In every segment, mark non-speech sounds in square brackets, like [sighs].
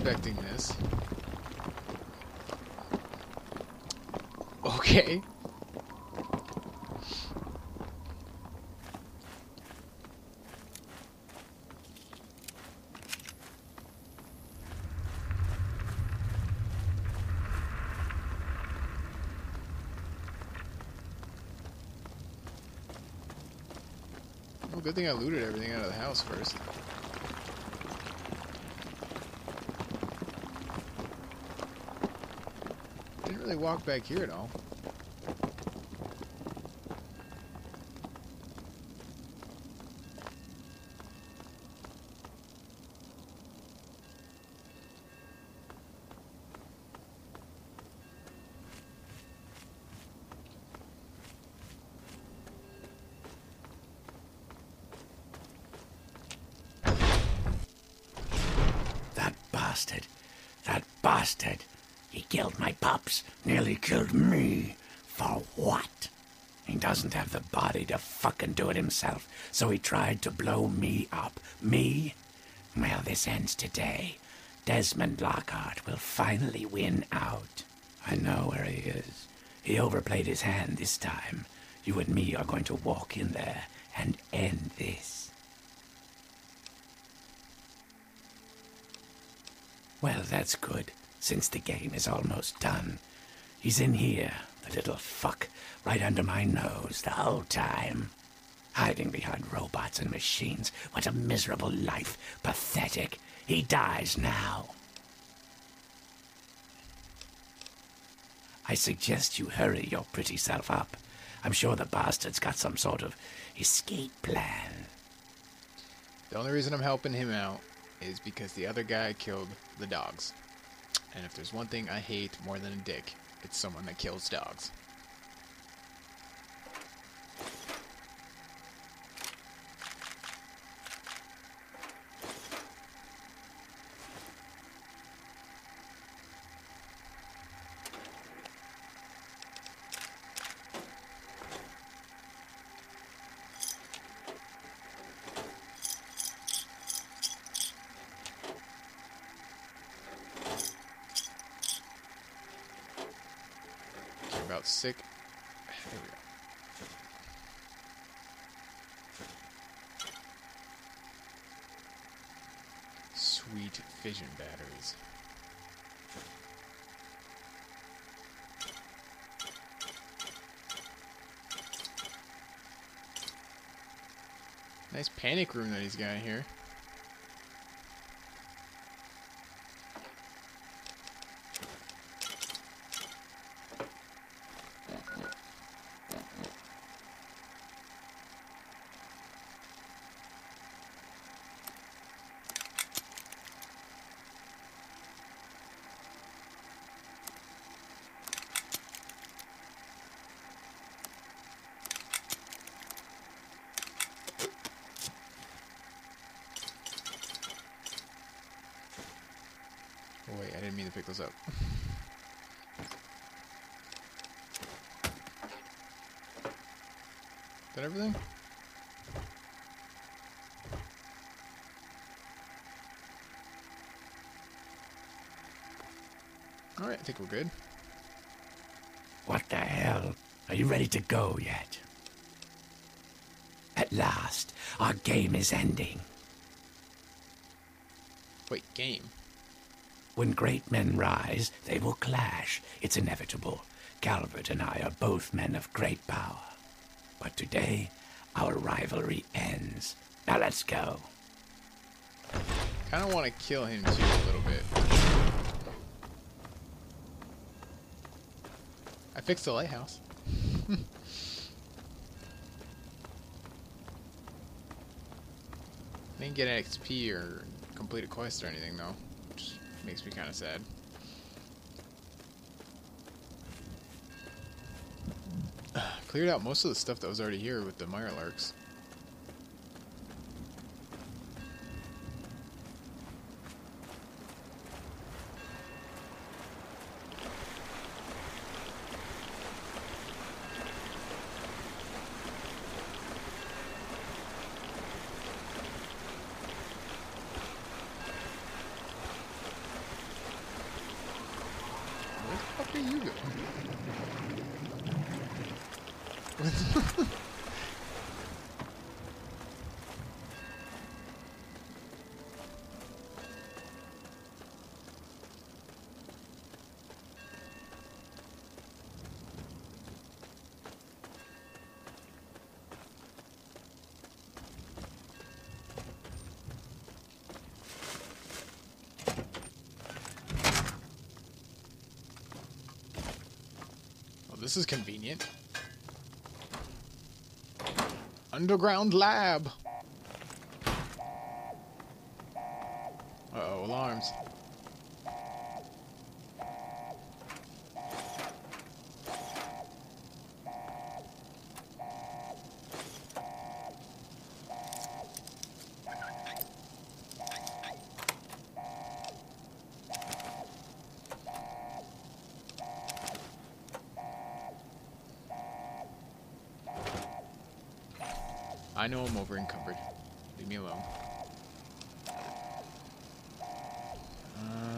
expecting this. Okay. Well, good thing I looted everything out of the house first. Didn't really walk back here at all. That bastard. That bastard. He killed my pups. Nearly killed me. For what? He doesn't have the body to fucking do it himself, so he tried to blow me up. Me? Well, this ends today. Desmond Lockhart will finally win out. I know where he is. He overplayed his hand this time. You and me are going to walk in there and end this. Well, that's good, since the game is almost done. He's in here, the little fuck, right under my nose the whole time. Hiding behind robots and machines. What a miserable life. Pathetic. He dies now. I suggest you hurry your pretty self up. I'm sure the bastard's got some sort of escape plan. The only reason I'm helping him out is because the other guy killed the dogs. And if there's one thing I hate more than a dick, it's someone that kills dogs. Care about sick. There we go. Sweet fission batteries. Nice panic room that he's got here. Wait, I didn't mean to pick those up. Is that everything? Alright, I think we're good. What the hell? Are you ready to go yet? At last, our game is ending. Wait, game. When great men rise, they will clash. It's inevitable. Calvert and I are both men of great power. But today, our rivalry ends. Now let's go. Kind of want to kill him too a little bit. I fixed the lighthouse. [laughs] I Didn't get an XP or complete a quest or anything though, makes me kind of sad. [sighs] Cleared out most of the stuff that was already here with the Mirelurks. Where the fuck are you going? [laughs] this is convenient. Underground lab. I know I'm over encumbered. Leave me alone. Uh,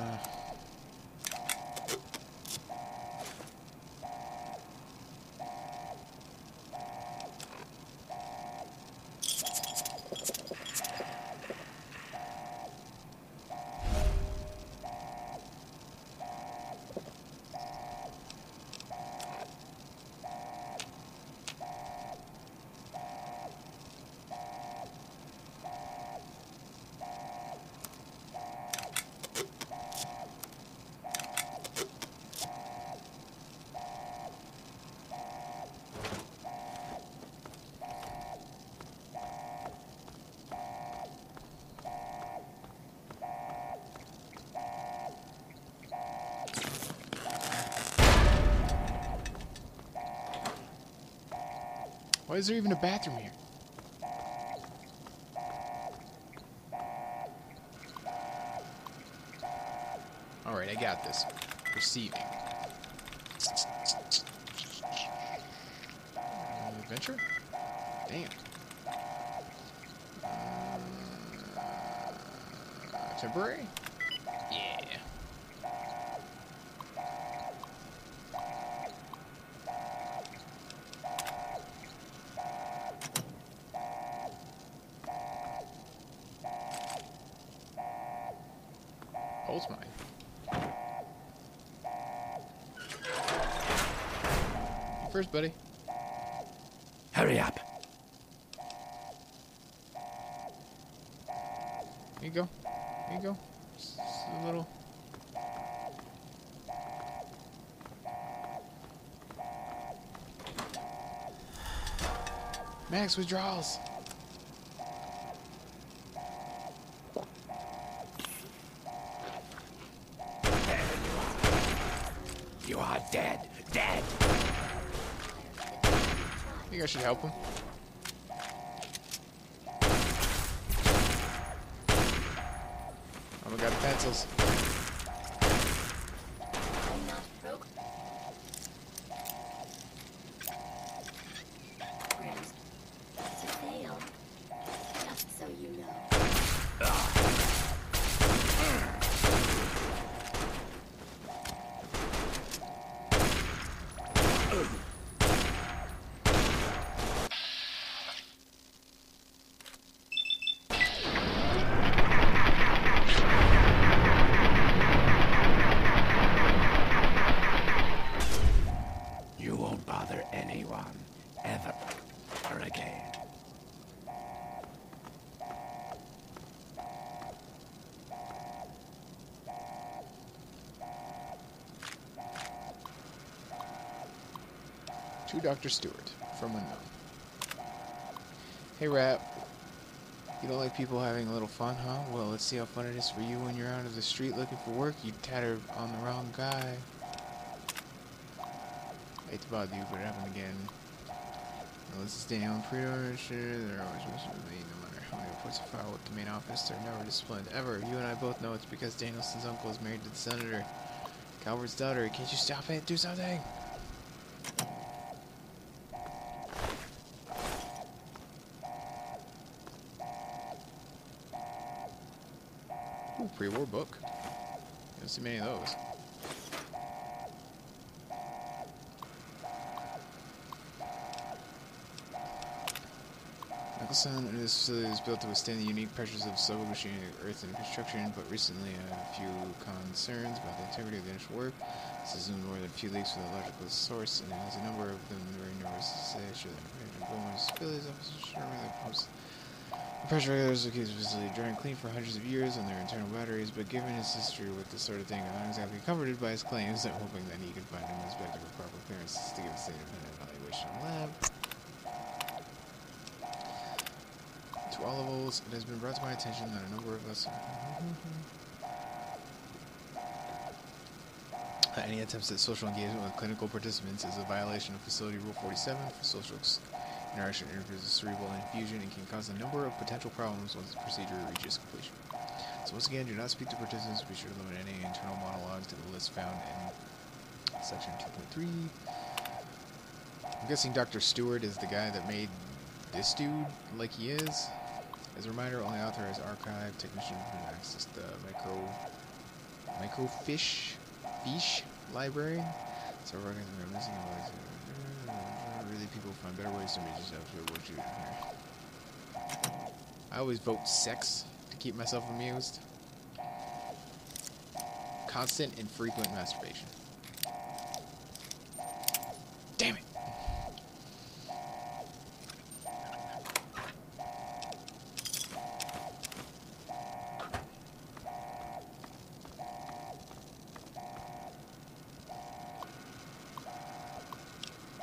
why is there even a bathroom here? Alright, I got this. Receiving. Uh, adventure? Damn. Um, temporary? Yeah. Holds mine. Buddy. Hurry up. Here you go. Here you go. Just a little. Max withdrawals. You are dead. Dead. Think I should help him. Oh, we got pencils. not broke. Grams, to fail. Just so you know. You won't bother anyone. Ever. Or again. To Dr. Stewart from Unknown. Hey, Rap. You don't like people having a little fun, huh? Well, let's see how fun it is for you when you're out of the street looking for work, you tatter on the wrong guy. hate to bother you, but it happened again. Now, let's stay on pre-order. They're always supposed to be, no matter how many reports are filed with the main office, they're never disciplined. Ever. You and I both know it's because Danielson's uncle is married to the senator. Calvert's daughter. Can't you stop it? Do something! Don't many of those. Nicholson and this facility was built to withstand the unique pressures of civil earth, and construction, but recently a few concerns about the integrity of the initial work. This is more than a few leaks with a logical source, and it has a number of them very nervous to say, sure, that Bonus facilities officers determine that post pressurized located facility drained clean for hundreds of years on their internal batteries, but given his history with this sort of thing, I'm not exactly comforted by his claims. I'm hoping that he can find an inspector with proper clearances to give a evaluation of the lab. To all levels, it has been brought to my attention that a number of us. [laughs] Any attempts at social engagement with clinical participants is a violation of Facility Rule 47 for social interaction interferes with cerebral infusion and can cause a number of potential problems once the procedure reaches completion. So once again, do not speak to participants. Be sure to limit any internal monologues to the list found in section 2.3. I'm guessing Dr. Stewart is the guy that made this dude like he is. As a reminder, only authorized archive technician can access the micro microfiche fiche library. So we're going to be missing really people find better ways to make yourself feel what you here. I always vote sex to keep myself amused. Constant and frequent masturbation. Damn it.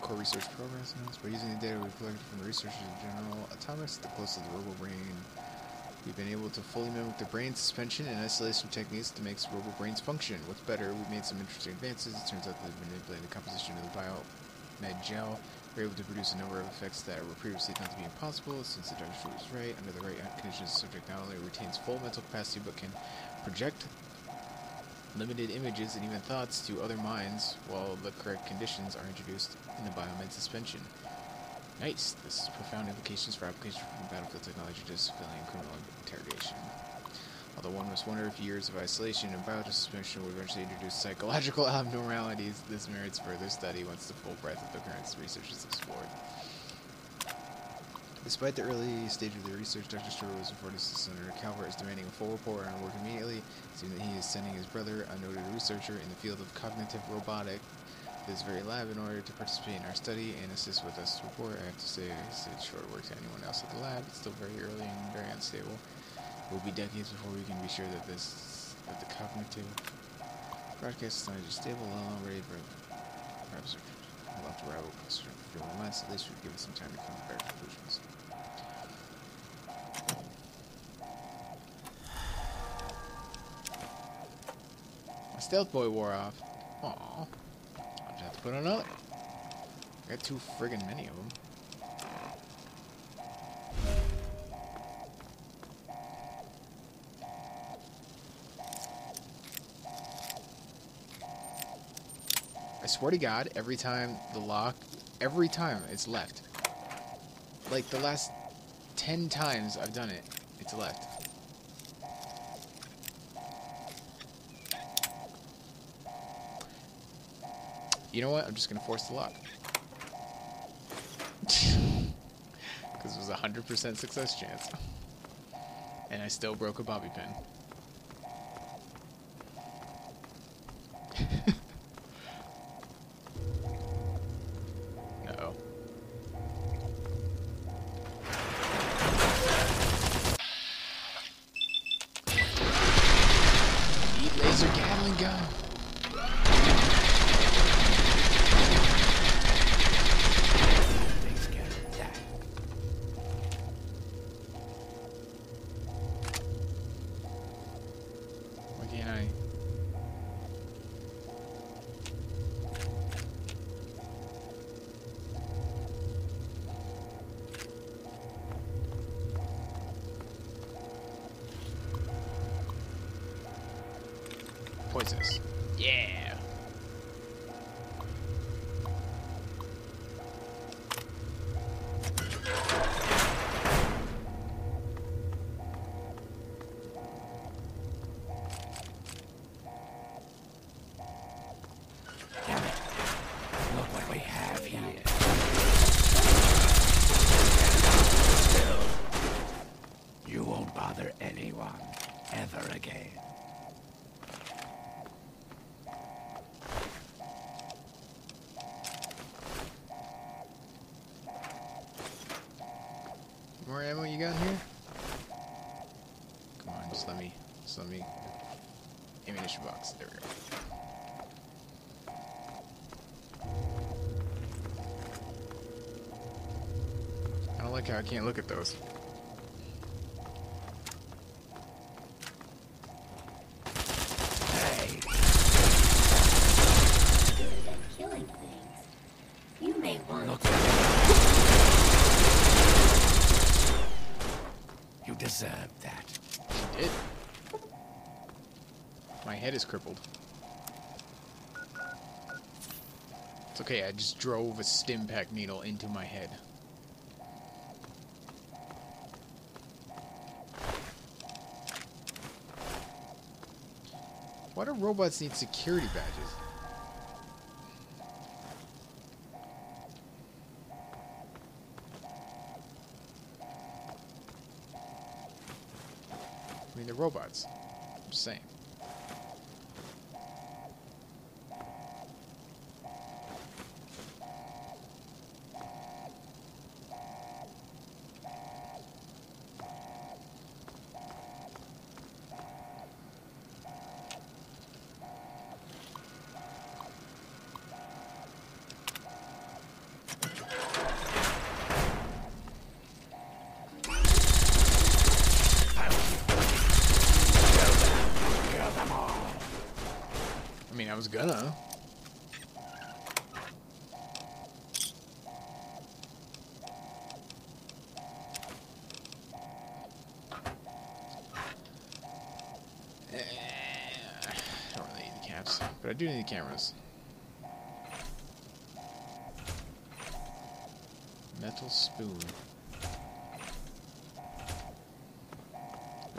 Core research progress notes. By using the data we've collected from researchers of General Atomics, the close to the robo brain, we've been able to fully mimic the brain suspension and isolation techniques to make robo brains function. What's better, we've made some interesting advances. It turns out that we've the composition of the biomed gel. We're able to produce a number of effects that were previously thought to be impossible. Since the Dr. was right, under the right conditions, the subject not only retains full mental capacity but can project limited images and even thoughts to other minds while the correct conditions are introduced in the biomed suspension. Nice. This has profound implications for application from battlefield technology to civilian criminal interrogation. Although one must wonder if years of isolation and biosuspension will eventually introduce psychological [laughs] abnormalities, this merits further study once the full breadth of the current research is explored. Despite the early stage of the research, Dr. Stewart was informed that Senator Calvert is demanding a full report on work immediately, seeing that he is sending his brother, a noted researcher in the field of cognitive robotic, to this very lab in order to participate in our study and assist with this report. I have to say, it's short work to anyone else at the lab. It's still very early and very unstable. It will be decades before we can be sure that this that the cognitive broadcast is stable, well ready for perhaps we've given some time to come to conclusions. My stealth boy wore off. Aw. I'll just have to put on another. I got too friggin' many of them. Swear to God, every time the lock, every time it's left. Like the last 10 times I've done it, it's left. You know what? I'm just gonna force the lock. [laughs] Because it was a 100% success chance. [laughs] And I still broke a bobby pin. More ammo you got here? Come on, just let me, just let me. Ammunition box. There we go. I don't like how I can't look at those. Hey, Good at killing things. You may want look. You deserve that. She did. My head is crippled. It's okay, I just drove a stimpak needle into my head. Why do robots need security badges? I mean, they're robots. I'm just saying. I mean, I was gonna. Eh, don't really need the caps, but I do need the cameras. Metal spoon.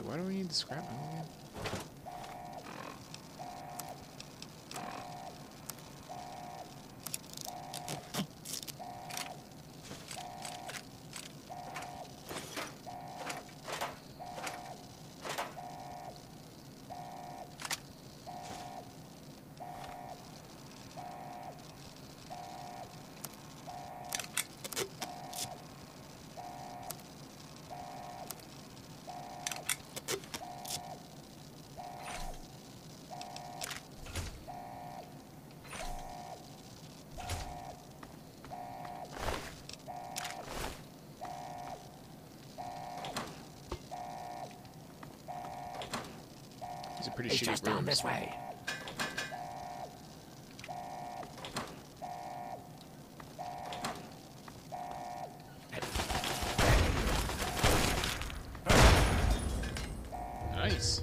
Why do we need the scrap metal again? These pretty It's shitty just down this way. Nice.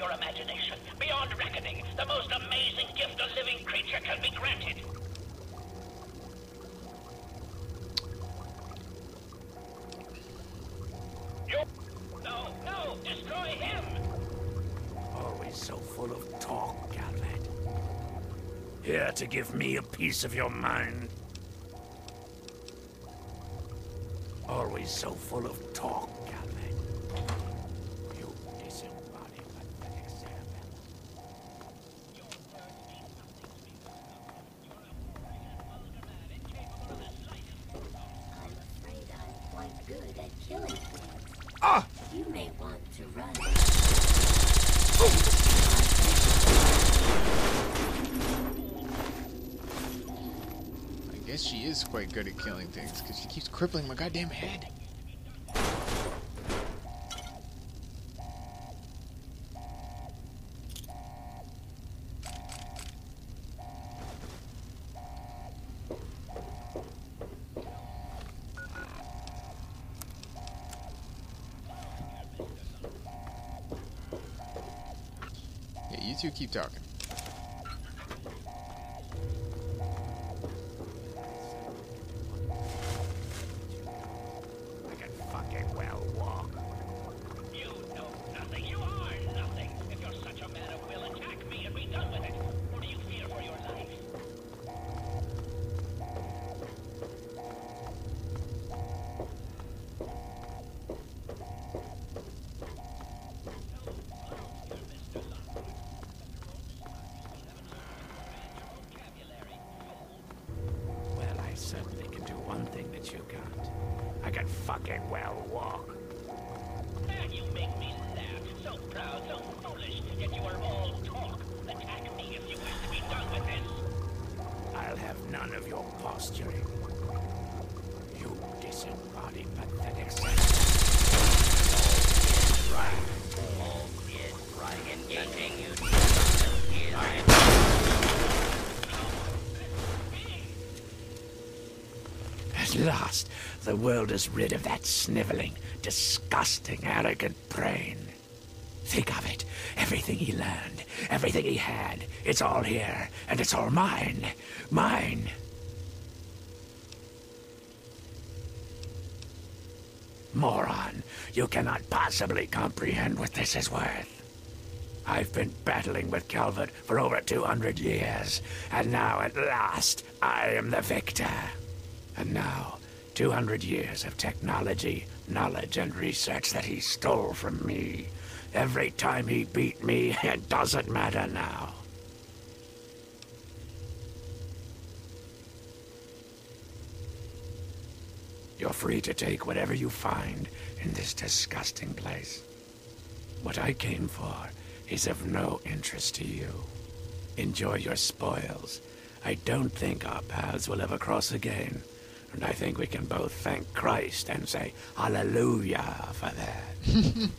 Your imagination, beyond reckoning, the most amazing gift a living creature can be granted. You... No, no, destroy him! Always so full of talk, Calvert. Here to give me a piece of your mind. Always so full of talk, crippling my goddamn head. Yeah, you two keep talking. None of your posturing. You disembodied pathetic sense. Engaging you. At last, the world is rid of that sniveling, disgusting, arrogant brain. Think of it. Everything he learned, everything he had, it's all here, and it's all mine. Mine. Moron, you cannot possibly comprehend what this is worth. I've been battling with Calvert for over 200 years, and now at last I am the victor. And now, 200 years of technology, knowledge, and research that he stole from me. Every time he beat me, [laughs] it doesn't matter now. You're free to take whatever you find in this disgusting place. What I came for is of no interest to you. Enjoy your spoils. I don't think our paths will ever cross again. And I think we can both thank Christ and say hallelujah for that.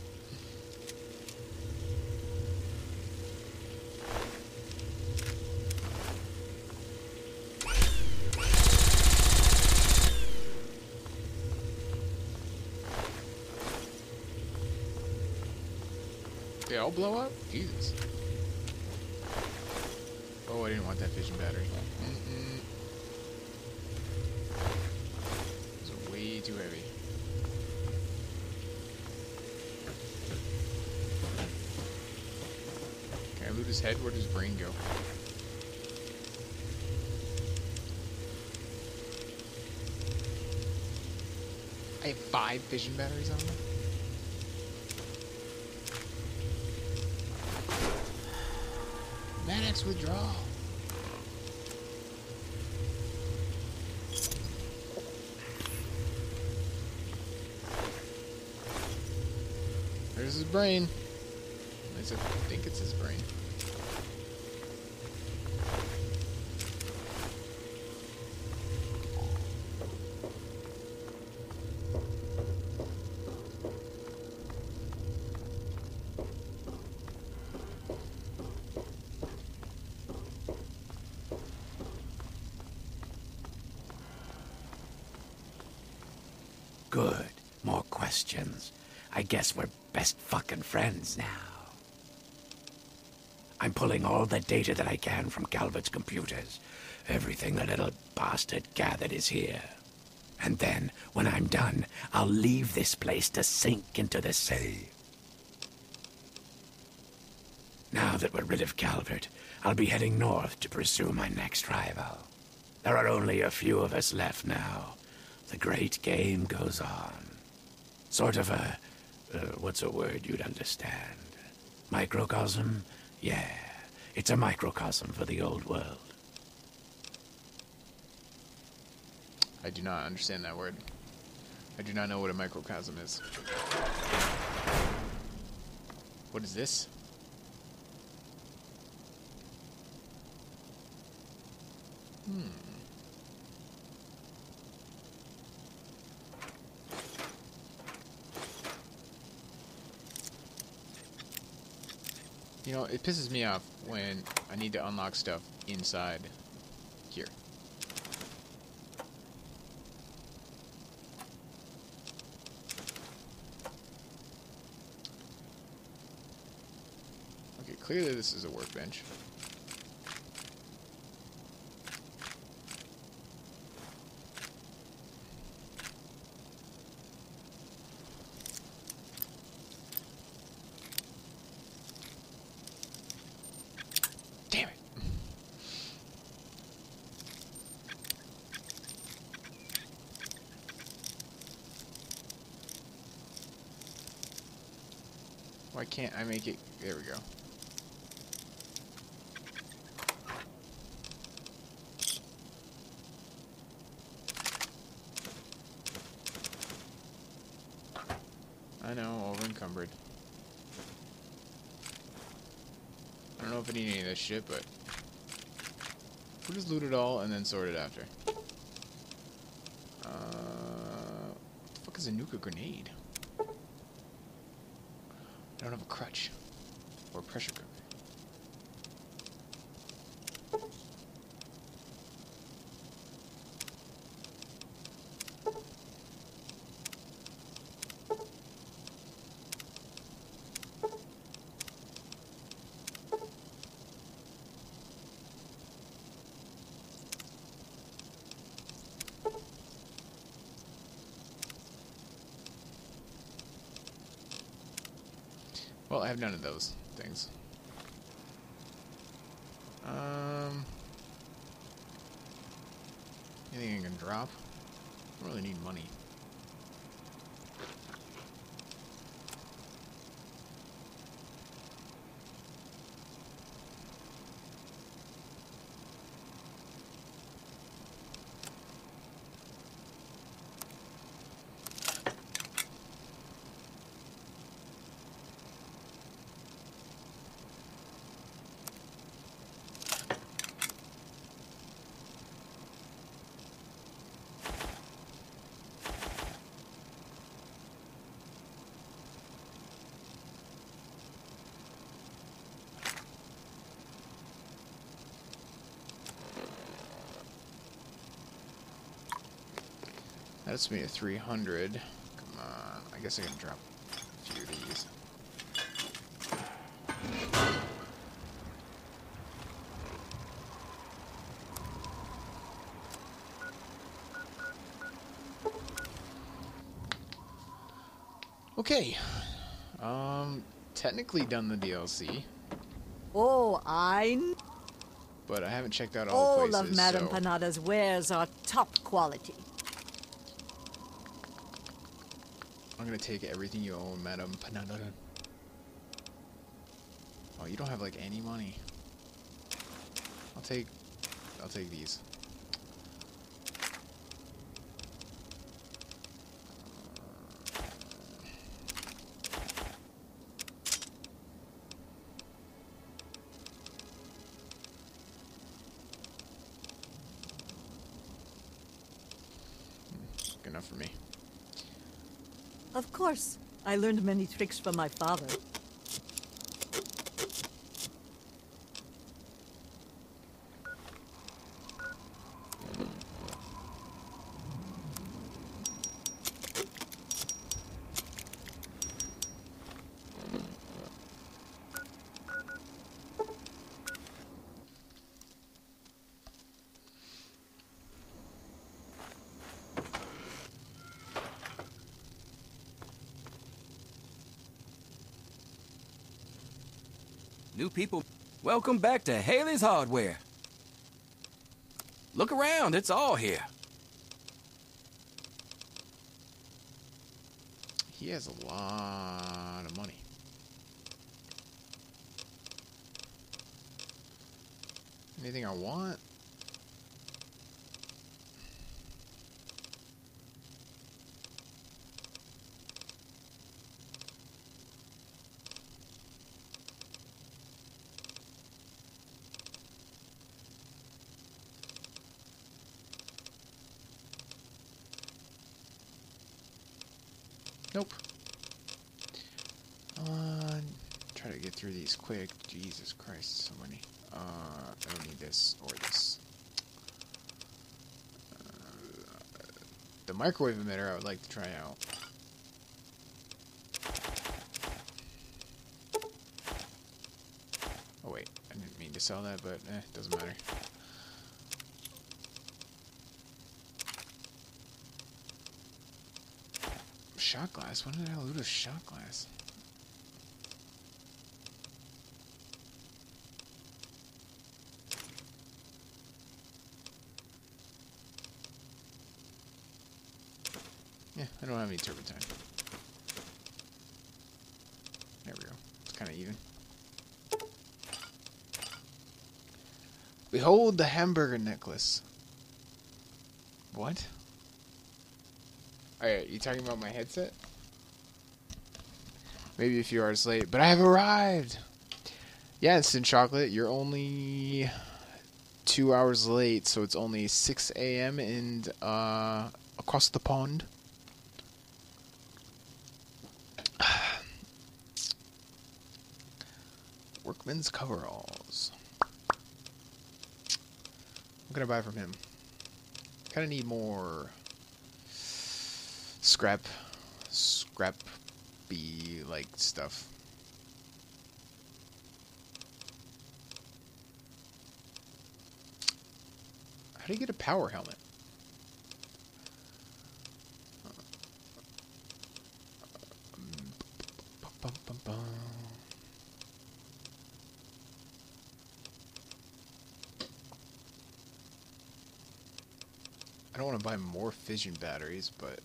They all blow up? Jesus. Oh, I didn't want that fission battery. Mm-mm. It's too heavy. Can I loot his head? Where does his brain go? I have five fission batteries on them? [sighs] Med-X withdrawal. Brain. At least I think it's his brain. Best fucking friends now. I'm pulling all the data that I can from Calvert's computers. Everything the little bastard gathered is here. And then, when I'm done, I'll leave this place to sink into the sea. Now that we're rid of Calvert, I'll be heading north to pursue my next rival. There are only a few of us left now. The great game goes on. Sort of a. Uh, what's a word you'd understand? Microcosm? Yeah, it's a microcosm for the old world. I do not understand that word. I do not know what a microcosm is. What is this? Hmm. You know, it pisses me off when I need to unlock stuff inside here. Okay, clearly this is a workbench. Damn it. Why can't I make it? There we go. I know, over encumbered. I don't know if I need any of this shit, but we'll just loot it all and then sort it after. Uh, what the fuck is a nuka grenade? I don't have a crutch or a pressure cooker. Well, I have none of those things. Um, anything I can drop? I don't really need money. That's me a 300. Come on. I guess I can drop a few of these. Okay. Um, technically done the DLC, Oh, I but I haven't checked out all all the places. of Madame so- Panada's wares are top quality. I'm gonna take everything you own, Madam Panada. Oh, you don't have like any money. I'll take, I'll take these. Hmm, Good enough for me. Of course, I learned many tricks from my father. New people, welcome back to Haley's Hardware. Look around, it's all here. He has a lot of money. Anything I want? Nope. Come on. try to get through these quick. Jesus Christ, so many. Uh, I don't need this or this. Uh, the microwave emitter I would like to try out. Oh wait, I didn't mean to sell that, but eh, doesn't matter. Shot glass? When did I loot a shot glass? Yeah, I don't have any turpentine. There we go. It's kind of even. Behold the hamburger necklace. What? Alright, you talking about my headset? Maybe a few hours late, but I have arrived! Yeah, instant chocolate, you're only two hours late, so it's only 6 a.m. and uh, across the pond. Workman's coveralls. What can I buy from him? Kind of need more scrap, scrap be like stuff. How do you get a power helmet? Bum, bum, bum. I don't want to buy more fission batteries, but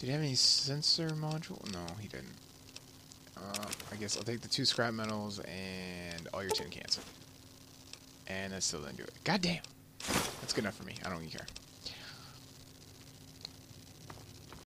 Did he have any sensor module? No, he didn't. Uh, I guess I'll take the two scrap metals and all your tin cans. And that still didn't do it. God damn. That's good enough for me. I don't even care.